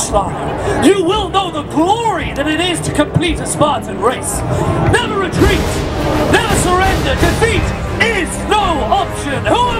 finish line, you will know the glory that it is to complete a Spartan race. Never retreat, never surrender. Defeat is no option. Who